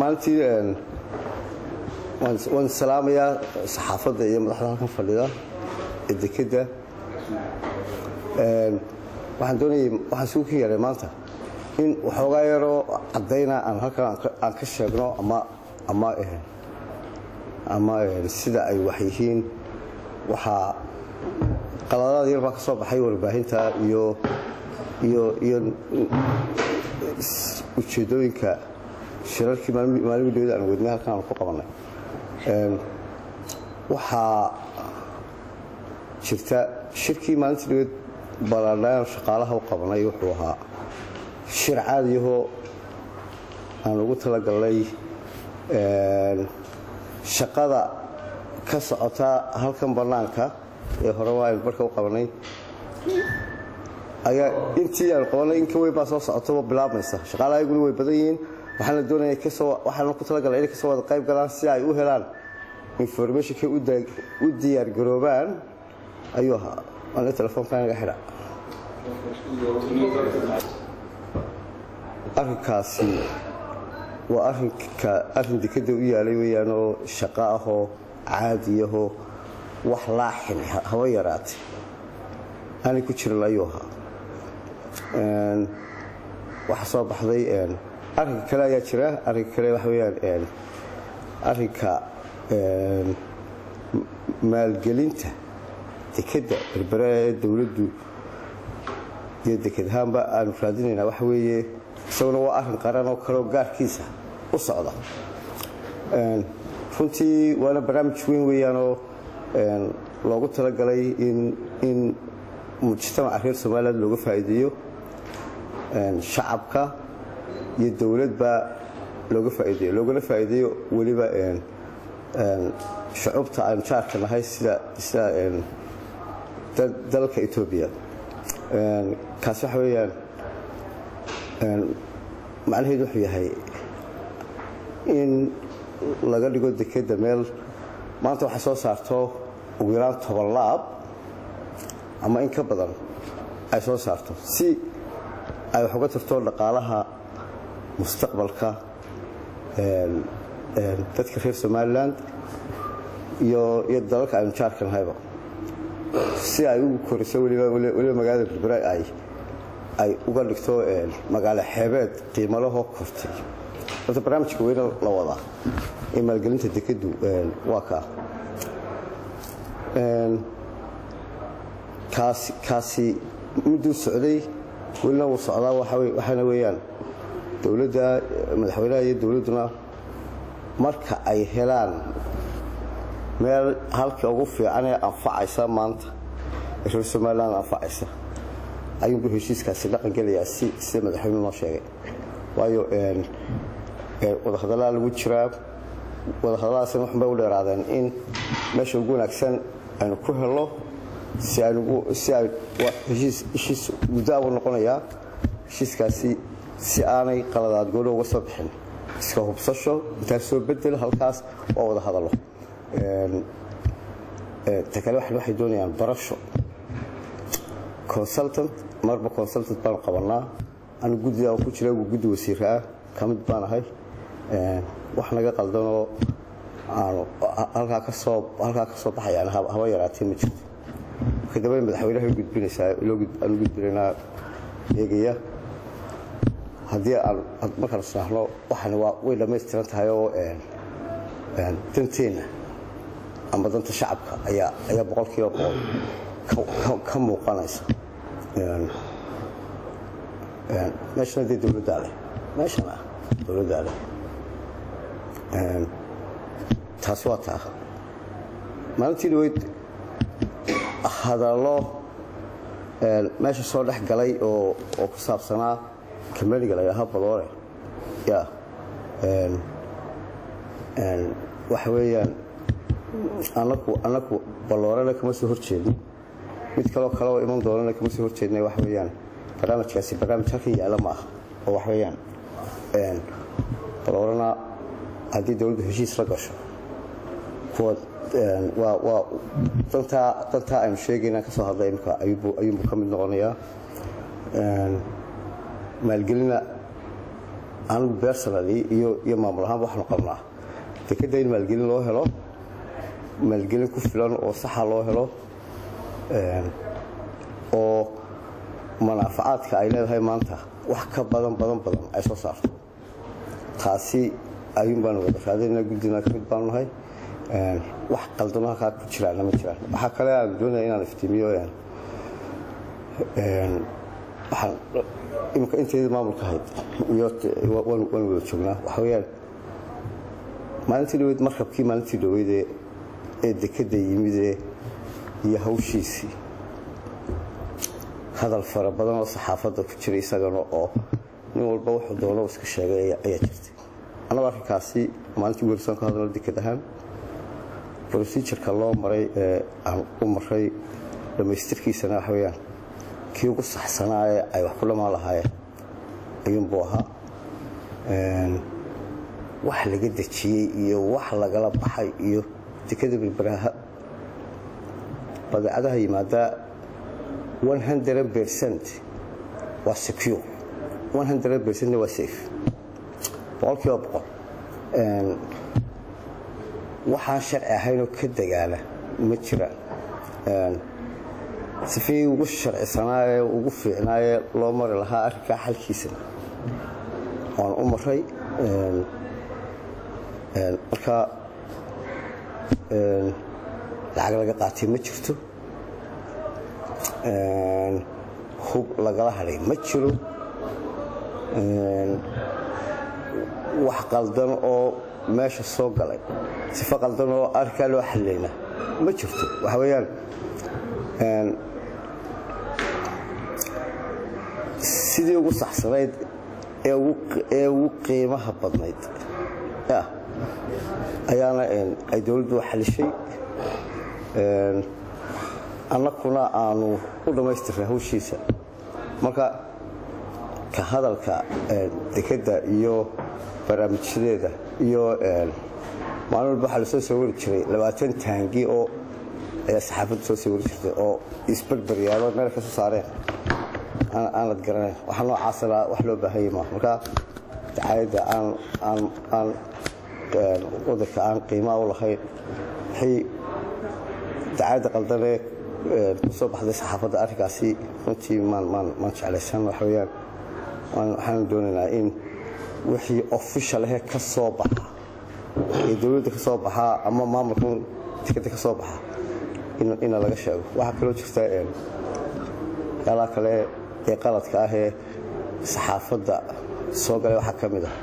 maalintii waan salaamayaa saxaafadda iyo madaxda halkan fadhida ee dekedda. Waxaan doonayay waxaan isugu ka yeedhay maanta in waxoogaa yaroo caddayna aan halkan aan ka sheegno ama sida ay wax yihiin. Waxaa qaladaad yar baa ka soo baxay warbaahinta iyo ujeeddooyinka shirarkii maalin dowladda aan wadnay halkan aan ku qabannay. Waxaa jirta shirkii maalintii dowlad ballaadhaan shaqaalaha u qabanay wuxuu ahaa shir caadiyahoo aan ugu talagalnay shaqada ka socota halkan bannaanka ee hore waa aynu barhka u qabanay ayaa intii aanu qabanay in ka weyn baa soo socotaba bilaabmaysa. Shaqaalaha ayaguna way badan yihiin. Waxaana doonaya waxaana ku talagalay inay ka soo wada qayb galaan si ay u helaan informationkay u diyaargaroobaan ayuu ahaa. Waana telefoonka inaga xidha arrinkaasi waa arinka arrin dekadda u yaalay weeyaanoo shaqo ahoo caadiyahoo wax laaxin haba yaraatay aanay ku jirin ayuu ahaa waxaa soo baxday arrinka kale ayaa jira arrinka kale waxa weyaan arrinka maalgelinta dekedda berbere ee dowladdu iyo deked aanu raadinaynaa waxa weeye isaguna waa arrin qaran oo kaleoo gaarkiisa u socda. Runtii waana barnaamij weyn weeyaanoo loogu talagalay in mujtamaca reer somaliland looga faa'iideeyo shacabka iyo dowladba looga faa'iideeyo. Loogana faa'iideeyo weliba shucubta aynu jaarka nahay sida dalka etoobiya kaasi waxa weeyaan macnaheedu wuxuu yahay in laga dhigo dekedda meel maanta waxay soo saarto ugu yaraan toban laab ama in ka badan ay soo saarto. Si ay wax uga tirto dhaqaalaha mustaqbalka dadka reer somalilan iyo dalalka aynu jaarka nahayba si ay ugu koriso weliba magaalada berbere ay uga dhigto magaalo xeebeed qiimalahoo kortay horta barnaamijka weyne la wadaa ee maalgelinta dekeddu waa kaa kaasi miduu socday welina wuu socdaa waxaana weeyaan dowladda madaxweynaha iyo dowladduna marka ay helaan meel halka ugu fiican ee anfacaysa maanta ee reer somaliland anfacaysa ayuunbuu heshiiskaasi dhaqan gelayaa si sida madaxweynuhu noo sheegay. Waayo wadahadallaa lagu jiraa wadahadalladaasina waxunbay u dheeraadeen in meesha ugu wanaagsan aynu ku helno si ay heshiis guddaa u noqonayaa heshiiskaasi si aanay qaladaad goolo uga soo bixin. Iska hubsasho intaa soo bedel halkaas waa wada hadallo ta kale waxay doonayaan barasho. Consultant marba consultant baanu qabannaa. Anu guddi aan ku jira guddi wasiira ah. Ka mid baan ahay. Wax naga qaldanoo aanu halkaa ka soo baxayaan haba yaraatee ma jirto dambe madaxweynaha aanu gudbinaynaa eegaya. Haddii aan markaan isnaahno waxani waa way dhammaystiran tahay oo danteenna ama danta shacabka ayaa ayaa boqol ka muuqanaysa. Meeshana dee dowladdaa leh meeshana dowladdaa leh. Taasi waa taa. Maalintii dhaweyd hadallo meesha soo dhex galay oo ku saabsanaa kambaniga la yidhaaha baloore ya waxa weeyaan anaku baloorena kama soo horjeedno mid kaloo kaleoo iman doonana kama soo horjeedna waxa weeyaan barnaamijkaasi barnaamij halkan ma aha. Oo waxa weeyaan baloorena haddii dowladdu heshiis la gasho kuwa dantaa aynu sheegayna ka soo hadlay imika ayuunbuu ka mid noqonayaa. Maalgelina anigu bersonally iyo maamul ahaanba waxaanu qabnaa. Dekadda in maalgelin loo helo maalgelin ku filan oo saxa loo helo oo manaafacaadka ay leedahay maanta wax ka badan badan badan ay soo saarto. Taasi ayuun baanu wada raadinaa guddina ka mid baanu nahay wax qaldano halkaa ku jiraana ma jiraan waxaa kale aan doonaya inaan iftiimiyo imika inteedii maamulka ahayd waanu wada joognaa. Waxa weyaan maalintii dhaweyd markabkii maalintii dhaweyd ee dekadda yimidee iyo hawshiisii hadal fara badan oo saxaafadda ku jira isagana oo nin walba wuxuu doono iska sheegay ayaa jirtay. Annagu arrinkaasi maalintii werisaan ka hadalno dekad ahaan procedureka loo maray ee aan u maray dhammaystirkiisana waxa kii ugu saxsanaa ee ay wax ku dhamaan lahaayeen. Ayuunbuu ahaa wax laga dejiyey iyo wax lagala baxay iyo dekada bilbaraha badeecadaha yimaadaa waa secure waa safe. Boqolkiiba boqol waxaan sharci ahaynoo ka dagaala ma jiraan sifii ugu sharcisanaaye ugu fiicnaayee loo mari lahaa arrinkaa xalkiisana. Waan u maray marka lacag laga qaatay ma jirto. Hub lagala hadhay ma jiro. Wax qaldan oo meesha soo galay. Sifo qaldan oo arrinkaa loo xalilayna ma jirto waxa weeyaan. Sidii ugu saxsanayd ee ugu qiimaha badnayd ayaana ay dowladdu xalishay annakuna aanu u dhammaystirnay hawshiisa. Marka ka hadalka dekadda iyo barnaamijyadeeda iyo maalin walba waxaa la soo soo wari jiray labaatan taangi oo ayaa saxaafadda soo wari jirtay oo isbarbaryaalo meel ka soo saareen. Aanad garanayn. Waxa noocaasana wax loo baahanya maaha. Marka dacaayadda aan wadanka aan qiimaa u lahayn wixii dacaayadda qaldanee ku soo baxday saxaafadda arrinkaasi. Runtii maan jeclaysan waxa weyaan waxaanu doonaynaa in wixii officialhe ka soo baxa. Ee dowladda ka soo baxaa ama maamulka tikada ka soo baxa. Ina laga sheego. Waxaa kaloo jirta yaalaha kale ee qaladka ah ee saxaafadda soo galay waxaa ka mid ah.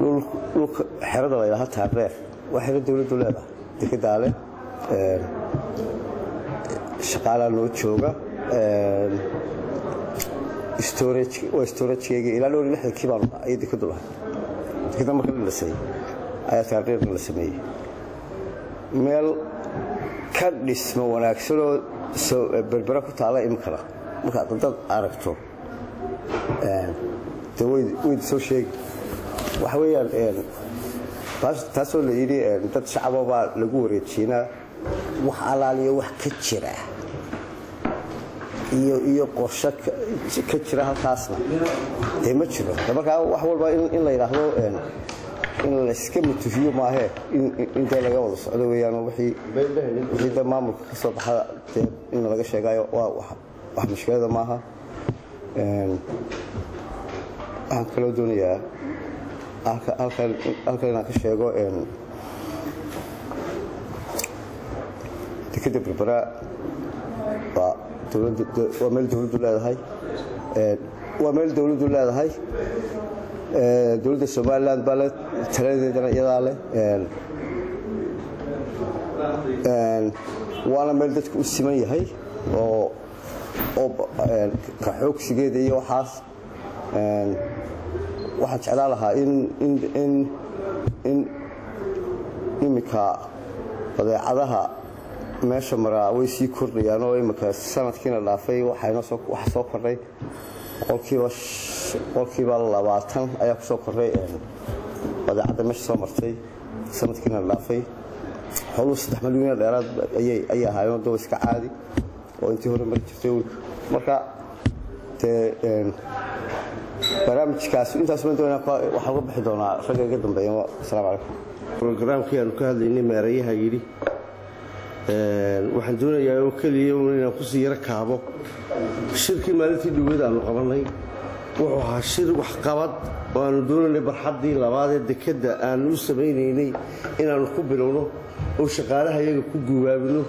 Dhulka xerada la ydhaha taareer waa xero dowladdu leedahay. Dekadaale shaqaalaa noo jooga waa storageyga ilaa dhowr lixdankii baan ayay dekadu lahay dekada marka la sameeyey ayaa taareerna la sameeyey meel ka dhisma wanaagsanoo berbera ku taala imikana markaad dad aragto de wayda soo sheegi waxa weeyaan taasoo la yidhi dad shacaba baa lagu wareejinaa wax alaaliyo wax ka jira iyo qorsho ka jira halkaasna. Ma jiro. Markaa wax walba in la yidhaahdo in layska mutufiyo maahee in dee laga wada socdo weeyaan wixii de maamulka ka soo baxa dee in laga sheegayo wax mushkilada maaha. Waxaan kaloo doonayaa halkan inaan ka sheego dekada berbera waa meel dowladdu leedahay. Waa meel dowladdu leedahay. Dowladda somalilan baa le taladeedana iyadaa leh. Waana meel dadku u siman yahay oo kaxoogsigeeda iyo waxaas. Waxaan jeclaan lahaa in iminka badeecadaha meesha maraa way sii kordhayaan oo iminka sanadkiina dhaafay waxa soo kordhay. Boqolkiiba labaatan ayaa ku soo kordhay badeecadda meesha soo martay sanadkiina dhaafay. Xooluu saddex malyan dheeraad ayay ahaayeen daba iska caadi oo intii hore mari jirtay marka dee barnaamijkaas intaas ma doonaa waxaa uga bixi doonaa ragga iga dambeeya asalaamu calaykum. Brograamkii aanu ka hadlaynay meerayaha yidhi waxaan doonayaa oo keliya inaan ku sii yaro kaabo shirkii maalintii dhaweed aanu qabannay wuxuu ahaa shir waxqabad oo aanu doonaynay barxaddii labaadee dekedda aanu u samaynaynay inaannu ku bilowno oo shaqaalaha iyaga ku gubaabino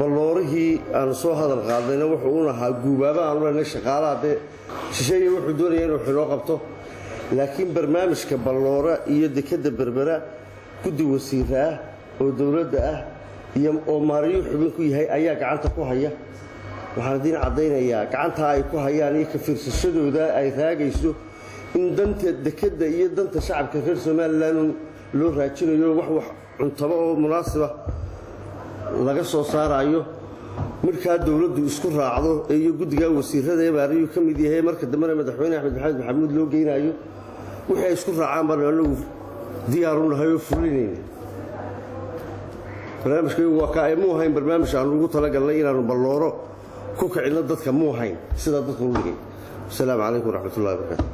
balloorihii aanu soo hadal qaadnayna wuxuu un ahaa guubaaba aanu lehnay shaqaalaha dee shisheeye wuxuu doonaya inuu xinoo qabto. Laakiin barnaamijka balloora iyo dekedda berbera guddi wasiira ah oo dowladda ah iyo oo maariyu xubin ku yahay ayaa gacanta ku haya. Waxaan idiin caddaynayaa gacantaa ay ku hayaan iyo ka fiirsashadooda ay raagayso in danta dekedda iyo danta shacabka reer somalilan loo raajinayo wax wax cuntabo oo munaasiba laga soo saaraayo markaa dowladdu isku raacdo iyo guddigaa wasiirada ee maariyuu ka mid yahay marka dambena madaxweyne axmed maxamed maxamuud loo geynaayo wixii ay isku raacaan baan anagu diyaaru nahay oo fulinayna barnaamijkaygu waa kaa muu hayn barnaamij aanu ugu talagalnay inaannu ballooro ku kicinno dadka muu hayn sidaa dadka u dhigay. Wasalaamu calaykum waraxmatullahi wabarakaatu